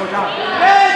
手上。